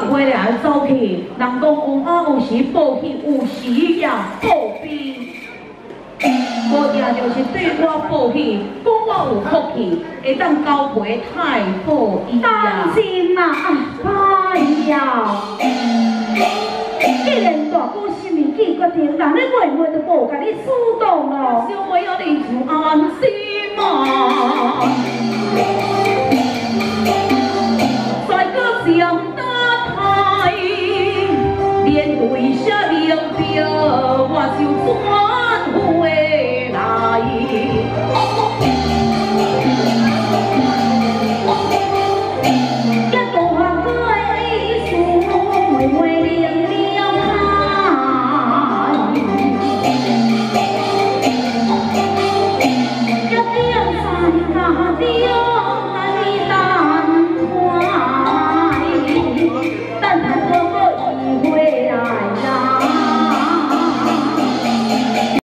十回来走去，人讲乌鸦有时报喜，有时也报悲。无定就是对我报喜，讲我有福气，会当交陪太保伊担心嘛，哎呀，既然大哥心年纪决定，那你妹妹都无甲你主动咯，小妹啊，你就安心嘛。好好的哟。